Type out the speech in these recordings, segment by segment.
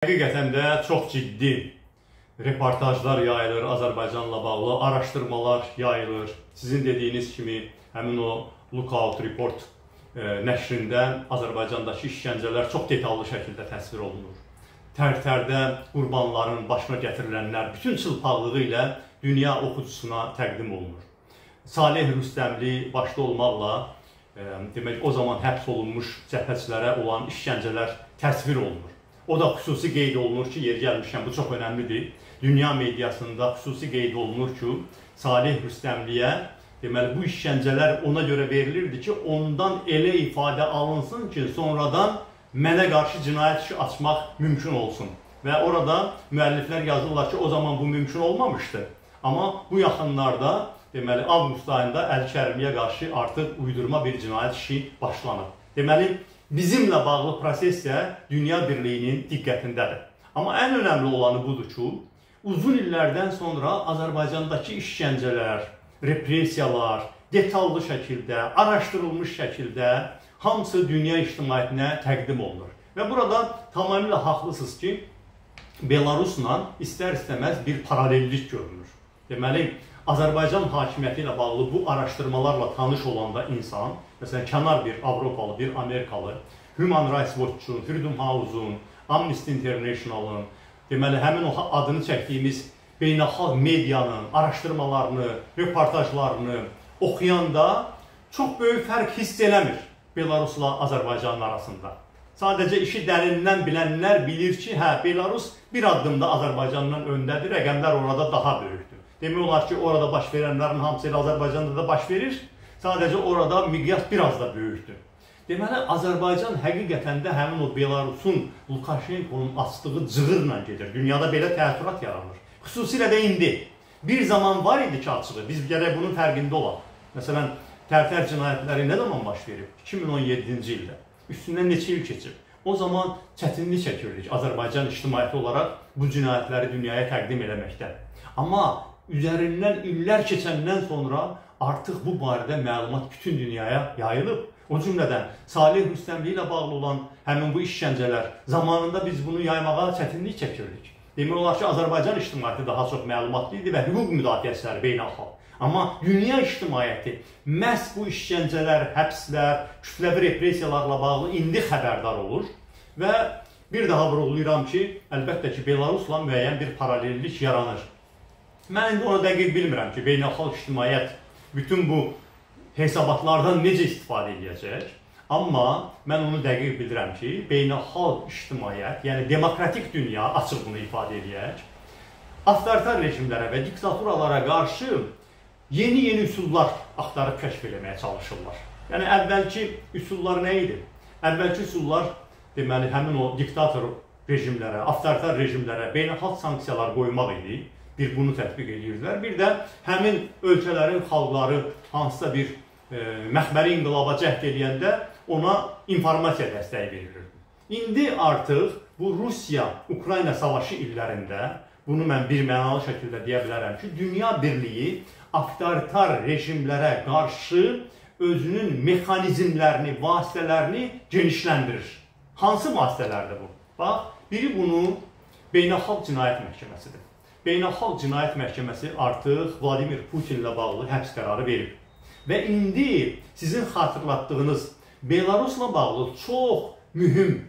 Həqiqətən də çox ciddi reportajlar yayılır, Azərbaycanla bağlı araşdırmalar yayılır. Sizin dediyiniz kimi həmin o Lookout Report e, nəşrində Azərbaycandakı işgəncələr çox detallı şəkildə təsvir olunur. Tər-tərdə qurbanların başına gətirilənlər bütün çılpaqlığı ilə dünya oxucusuna təqdim olunur. Salih Rüstəmli başda olmaqla e, demək o zaman həbs olunmuş cəbhəçilərə olan işgəncələr təsvir olunur. O da xüsusi qeyd olunur ki, yer gəlmişkən bu çox önəmlidir. Dünya mediasında xüsusi qeyd olunur ki, Salih Rüstəmliyə deməli bu işgəncələr ona görə verilirdi ki, ondan elə ifadə alınsın ki, sonradan mənə qarşı cinayət işi açmaq mümkün olsun. Və orada müəlliflər yazırlar ki, o zaman bu mümkün olmamışdı. Amma bu yaxınlarda deməli avqust ayında Əl-Kərimliyə qarşı artıq uydurma bir cinayət işi başlanıb. Deməli bizimlə bağlı proses isə dünya birliyinin diqqətindədir. Amma ən önəmli olanı budur ki, uzun illərdən sonra Azərbaycandakı işgəncələr, repressiyalar detallı şəkildə, araşdırılmış şəkildə hamısı dünya ictimaiyyətinə təqdim olunur. Və burada tamamilə haqlısınız ki, Belarusla istər-istəməz bir paralellik görünür. Deməli, Azərbaycan hakimiyyəti ilə bağlı bu araşdırmalarla tanış olanda insan, məsələn, kənar bir Avropalı, bir Amerikalı, Human Rights Watch-un, Freedom House-un, Amnesty International-ın, deməli, həmin o adını çəkdiyimiz beynəlxalq medianın araşdırmalarını, reportajlarını oxuyanda çox böyük fərq hiss eləmir Belarusla Azərbaycanın arasında. Sadəcə işi dərindən bilənlər bilir ki, hə, Belarus bir addımda Azərbaycandan öndədir, rəqəmlər orada daha böyükdür. Demək olar ki, orada baş verənlərin hamısı elə Azərbaycanda da baş verir. Sadəcə orada miqyas biraz da böyükdür. Deməli, Azərbaycan həqiqətən də həmin o Belarusun Lukashenkonun açdığı cığırla gedir. Dünyada belə təəssürat yaranır. Xüsusilə də indi. Bir zaman var idi ki, açığı. Biz gərək bunun fərqində olaq. Məsələn, tərtər cinayətləri nə zaman baş verib? 2017-ci ildə. Üstündən neçə il keçib? O zaman çətinlik çəkirdik Azərbaycan ictimaiyyəti olaraq bu cinayətləri dünyaya təqdim eləməkdə. Amma üzərindən illər keçəndən sonra artıq bu barədə məlumat bütün dünyaya yayılıb. O cümlədən Salih Rüstəmli ilə bağlı olan həmin bu işgəncələr zamanında biz bunu yaymağa çətinlik çəkirdik. Demək olar ki, Azərbaycan ictimaiyyəti daha çox məlumatlı idi və hüquq müdafiəçiləri beynəlxalq. Amma dünya ictimaiyyəti məhz bu işgəncələr, həbslər, kütləvi repressiyalarla bağlı indi xəbərdar olur və bir daha vurğulayıram ki, əlbəttə ki, Belarusla müəyyən bir paralellik yaranır. Mən indi onu dəqiq bilmirəm ki, beynəlxalq ictimaiyyət bütün bu hesabatlardan necə istifadə edəcək. Amma mən onu dəqiq bilirəm ki, beynəlxalq ictimaiyyət, yəni demokratik dünya açıq bunu ifadə edək, avtoritar rejimlərə və diktaturalara qarşı yeni-yeni üsullar axtarıb kəşf etməyə çalışırlar. Yəni əvvəlki üsullar nə idi? Əvvəlki üsullar deməli həmin o diktator rejimlərə, avtoritar rejimlərə beynəlxalq sanksiyalar qoymaq idi bir bunu tətbiq edirdilər. Bir də həmin ölkələrin xalqları hansısa bir e, məxbəri inqilaba cəhd edəndə ona informasiya dəstəyi verilirdi. İndi artıq bu Rusiya-Ukrayna savaşı illərində bunu mən bir mənalı şəkildə deyə bilərəm ki, dünya birliyi avtoritar rejimlərə qarşı özünün mexanizmlərini, vasitələrini genişləndirir. Hansı vasitələrdir bu? Bax, biri bunu Beynəlxalq Cinayət Məhkəməsidir. Beynəlxalq Cinayət Məhkəməsi artıq Vladimir Putinlə bağlı həbs qərarı verib. Və indi sizin xatırlatdığınız Belarusla bağlı çox mühüm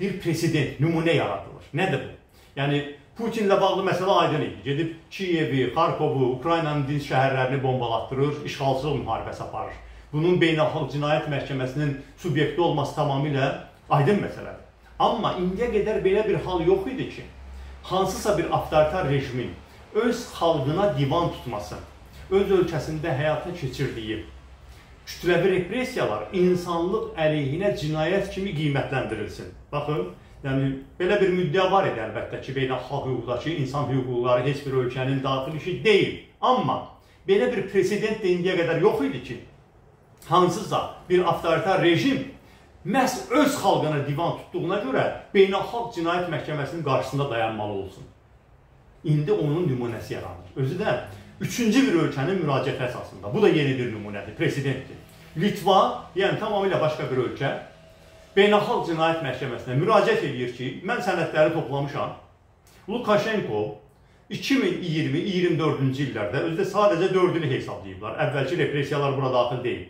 bir president, nümunə yaradılır. Nədir bu? Yəni Putinlə bağlı məsələ aydın idi. Gedib Kiyevi, Xarkovu, Ukraynanın dinc şəhərlərini bombalatdırır, işğalçılıq müharibəsi aparır. Bunun Beynəlxalq Cinayət Məhkəməsinin subyekti olması tamamilə aydın məsələdir. Amma indiyə qədər belə bir hal yox idi ki, hansısa bir avtoritar rejimin öz xalqına divan tutması, öz ölkəsində həyata keçirdiyi kütləvi repressiyalar insanlıq əleyhinə cinayət kimi qiymətləndirilsin. Baxın, yəni belə bir müddəa var idi əlbəttə ki, beynəlxalq hüquqdakı insan hüquqları heç bir ölkənin daxili işi deyil. Amma belə bir president də indiyə qədər yox idi ki, hansısa bir avtoritar rejim məhz öz xalqına divan tutduğuna görə Beynəlxalq Cinayət Məhkəməsinin qarşısında dayanmalı olsun. İndi onun nümunəsi yaranır. Özü də üçüncü bir ölkənin müraciəti əsasında. Bu da yeni bir nümunədir, prezidentdir. Litva, yəni tamamilə başqa bir ölkə. Beynəlxalq Cinayət Məhkəməsinə müraciət edir ki, mən sənədləri toplamışam. Lukashenko 2020-24-cü illərdə özdə sadəcə 4-ünü hesablayıblar. Əvvəlki repressiyalar bura daxil deyil.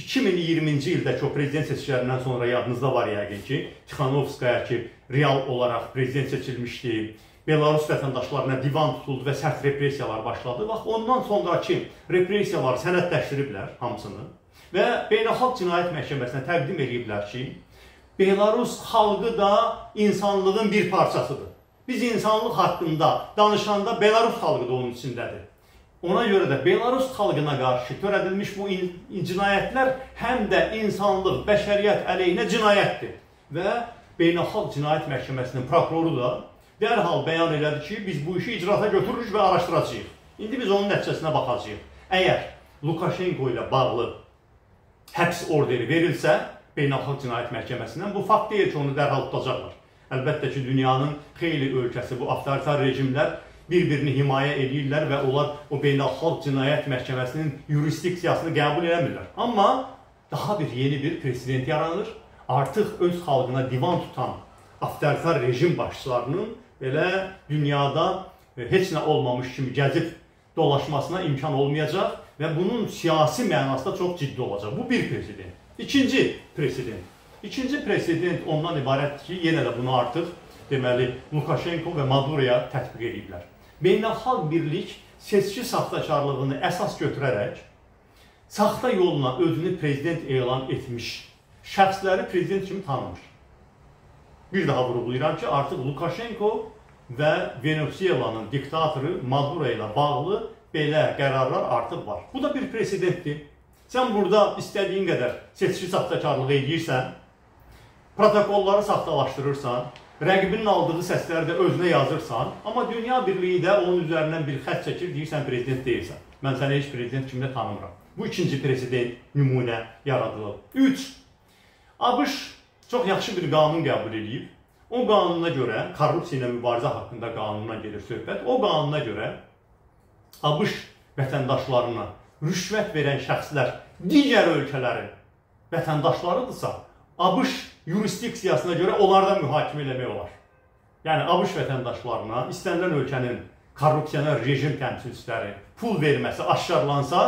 2020-ci ildəki o prezident seçkilərindən sonra yadınızda var yəqin ki, Tixanovskaya ki, real olaraq prezident seçilmişdi. Belarus vətəndaşlarına divan tutuldu və sərt repressiyalar başladı. Bax, ondan sonraki repressiyaları sənədləşdiriblər hamısını və Beynəlxalq Cinayət Məhkəməsinə təqdim ediblər ki, Belarus xalqı da insanlığın bir parçasıdır. Biz insanlıq haqqında danışanda Belarus xalqı da onun içindədir. Ona görə də Belarus xalqına qarşı törədilmiş bu cinayətlər həm də insanlıq, bəşəriyyət əleyhinə cinayətdir. Və Beynəlxalq Cinayət Məhkəməsinin prokuroru da dərhal bəyan elədi ki, biz bu işi icraata götürürük və araşdıracağıq. İndi biz onun nəticəsinə baxacağıq. Əgər Lukashenko ilə bağlı həbs orderi verilsə, Beynəlxalq Cinayət Məhkəməsindən bu fakt deyil ki, onu dərhal tutacaqlar. Əlbəttə ki, dünyanın xeyli ölkəsi bu avtoritar rejimlər bir-birini himayə edirlər və onlar o beynəlxalq cinayət məhkəməsinin yurisdiksiyasını qəbul eləmirlər. Amma daha bir yeni bir president yaranır. Artıq öz xalqına divan tutan avtoritar rejim başçılarının belə dünyada e, heç nə olmamış kimi gəzib dolaşmasına imkan olmayacaq və bunun siyasi mənasında çox ciddi olacaq. Bu bir president. İkinci president. İkinci president ondan ibarətdir ki, yenə də bunu artıq deməli Lukashenko və Maduroya tətbiq ediblər beynəlxalq birlik seçki saxtakarlığını əsas götürərək saxta yolla özünü prezident elan etmiş şəxsləri prezident kimi tanımır. Bir daha vurğulayıram ki, artıq Lukashenko və Venezuelanın diktatoru Maduro ilə bağlı belə qərarlar artıq var. Bu da bir presidentdir. Sən burada istədiyin qədər seçki saxtakarlığı edirsən, protokolları saxtalaşdırırsan, rəqibinin aldığı səsləri də özünə yazırsan, amma dünya birliyi də onun üzərindən bir xətt çəkir, deyirsən prezident deyilsən. Mən səni heç prezident kimi də tanımıram. Bu ikinci prezident nümunə yaradılıb. 3. ABŞ çox yaxşı bir qanun qəbul edib. O qanuna görə, korrupsiya ilə mübarizə haqqında qanundan gedir söhbət. O qanuna görə ABŞ vətəndaşlarına rüşvət verən şəxslər digər ölkələrin vətəndaşlarıdırsa, ABŞ yurisdiksiyasına görə onlardan mühakimə eləmək olar. Yəni ABŞ vətəndaşlarına istənilən ölkənin korrupsioner rejim təmsilçiləri pul verməsi aşkarlansa,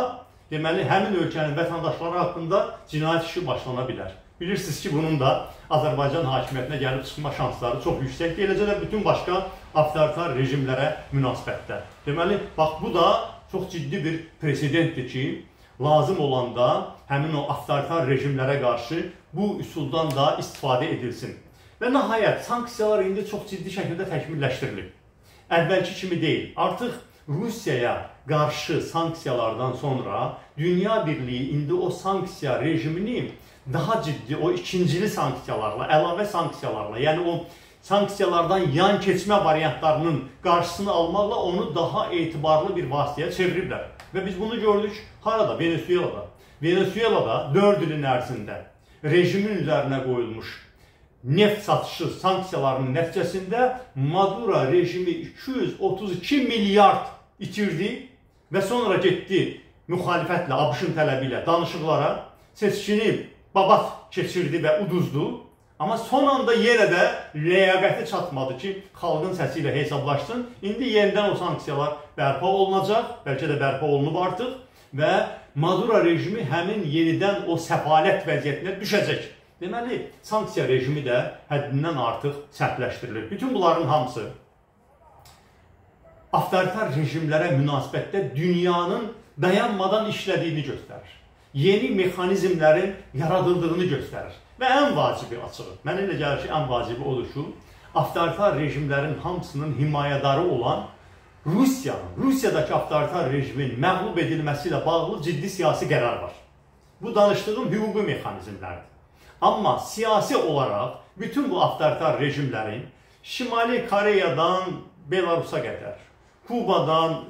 deməli həmin ölkənin vətəndaşları haqqında cinayət işi başlana bilər. Bilirsiniz ki, bunun da Azərbaycan hakimiyyətinə gəlib çıxma şansları çox yüksəkdir. Eləcə də bütün başqa avtoritar rejimlərə münasibətdə. Deməli, bax bu da çox ciddi bir presedentdir ki, lazım olanda həmin o avtoritar rejimlərə qarşı bu üsuldan da istifadə edilsin. Və nəhayət sanksiyalar indi çox ciddi şəkildə təkmilləşdirilib. Əvvəlki kimi deyil. Artıq Rusiyaya qarşı sanksiyalardan sonra dünya birliyi indi o sanksiya rejimini daha ciddi o ikincili sanksiyalarla, əlavə sanksiyalarla, yəni o sanksiyalardan yan keçmə variantlarının qarşısını almaqla onu daha etibarlı bir vasitəyə çeviriblər. Və biz bunu gördük harada? Venezuelada. Venezuelada 4 ilin ərzində rejimin üzərinə qoyulmuş neft satışı sanksiyalarının nəticəsində Maduro rejimi 232 milyard itirdi və sonra getdi müxalifətlə, ABŞ-ın tələbi ilə danışıqlara seçkini babat keçirdi və uduzdu. Amma son anda yenə də ləyaqəti çatmadı ki, xalqın səsi ilə hesablaşsın. İndi yenidən o sanksiyalar bərpa olunacaq, bəlkə də bərpa olunub artıq və Maduro rejimi həmin yenidən o səfalət vəziyyətinə düşəcək. Deməli, sanksiya rejimi də həddindən artıq sərtləşdirilir. Bütün bunların hamısı avtoritar rejimlərə münasibətdə dünyanın dayanmadan işlədiyini göstərir. Yeni mexanizmlərin yaradıldığını göstərir. Və ən vacibi açığı, mənə elə gəlir ki, ən vacibi odur ki, avtoritar rejimlərin hamısının himayədarı olan Rusiyanın, Rusiyadakı avtoritar rejimin məğlub edilməsi ilə bağlı ciddi siyasi qərar var. Bu danışdığım hüquqi mexanizmlərdir. Amma siyasi olaraq bütün bu avtoritar rejimlərin Şimali Koreyadan Belarusa qədər, Kubadan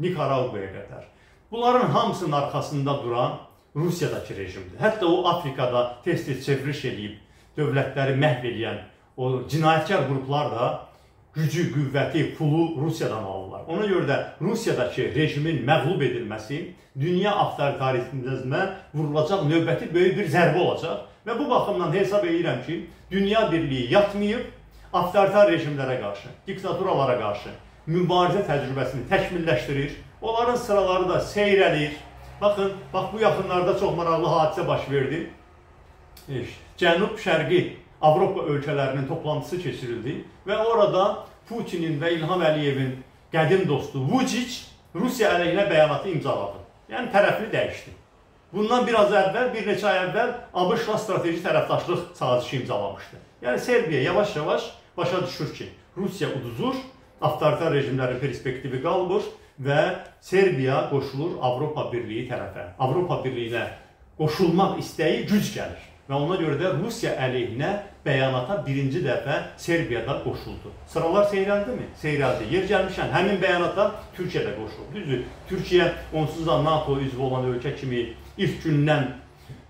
Nikaragvaya qədər bunların hamısının arxasında duran Rusiyadakı rejimdir. Hətta o Afrikada tez-tez çevriliş edib dövlətləri məhv edən o cinayətkar qruplar da gücü, qüvvəti, pulu Rusiyadan alırlar. Ona görə də Rusiyadakı rejimin məğlub edilməsi dünya avtoritarizminə vurulacaq növbəti böyük bir zərbə olacaq Və bu baxımdan hesab edirəm ki, dünya birliyi yatmayıb, avtoritar rejimlərə qarşı, diktaturalara qarşı mübarizə təcrübəsini təkmilləşdirir. Onların sıraları da seyrəlir. Baxın, bax bu yaxınlarda çox maraqlı hadisə baş verdi. Cənub-Şərqi Avropa ölkələrinin toplantısı keçirildi və orada Putinin və İlham Əliyevin qədim dostu Vucic Rusiya əleyhinə bəyanatı imzaladı. Yəni tərəfini dəyişdi. Bundan biraz əvvəl, bir neçə ay əvvəl ABŞ-la strateji tərəfdaşlıq sazişi imzalamışdı. Yəni Serbiya yavaş-yavaş başa düşür ki, Rusiya uduzur, avtoritar rejimlərin perspektivi qalmır və Serbiya qoşulur Avropa Birliyi tərəfə. Avropa Birliyinə qoşulmaq istəyi güc gəlir və ona görə də Rusiya əleyhinə bəyanata birinci dəfə Serbiyada qoşuldu. Sıralar seyrəldimi? Seyrəldi. Yer gəlmişən həmin bəyanata Türkiyə də qoşuldu. Düzdür, Türkiyə onsuz da NATO üzvü olan ölkə kimi ilk gündən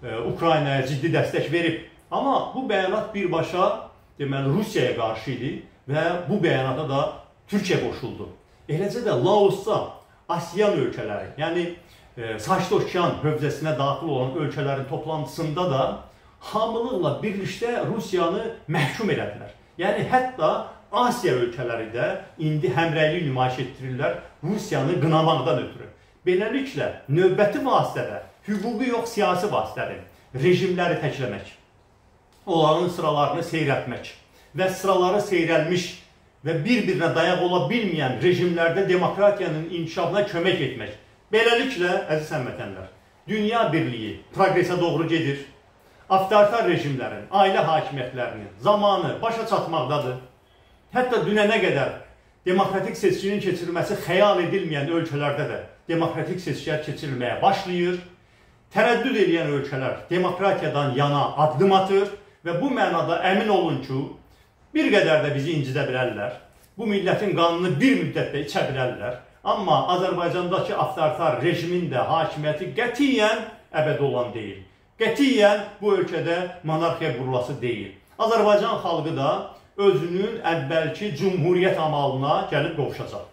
e, Ukraynaya ciddi dəstək verib. Amma bu bəyanat birbaşa deməli Rusiyaya qarşı idi və bu bəyanata da Türkiyə qoşuldu. Eləcə də Laosda ASEAN ölkələri, yəni e, Sakit Okean hövzəsinə daxil olan ölkələrin toplantısında da hamılıqla birlikdə Rusiyanı məhkum elədilər. Yəni hətta Asiya ölkələri də indi həmrəylik nümayiş etdirirlər Rusiyanı qınamaqdan ötürü. Beləliklə növbəti vasitədə hüquqi yox siyasi vasitədir rejimləri təkləmək, onların sıralarını seyrətmək və sıraları seyrəlmiş və bir-birinə dayaq ola bilməyən rejimlərdə demokratiyanın inkişafına kömək etmək. Beləliklə, əziz həmvətənlər, dünya birliyi progresə doğru gedir. Avtoritar rejimlərin, ailə hakimiyyətlərinin zamanı başa çatmaqdadır. Hətta dünənə qədər demokratik seçkinin keçirilməsi xəyal edilməyən ölkələrdə də demokratik seçkilər keçirilməyə başlayır. Tərəddüd edən ölkələr demokratiyadan yana addım atır və bu mənada əmin olun ki, Bir qədər də bizi incidə bilərlər. Bu millətin qanını bir müddətdə içə bilərlər. Amma Azərbaycandakı avtoritar rejimin də hakimiyyəti qətiyyən əbədi olan deyil. Qətiyyən bu ölkədə monarxiya qurulası deyil. Azərbaycan xalqı da özünün əvvəlki cümhuriyyət amalına gəlib qovuşacaq.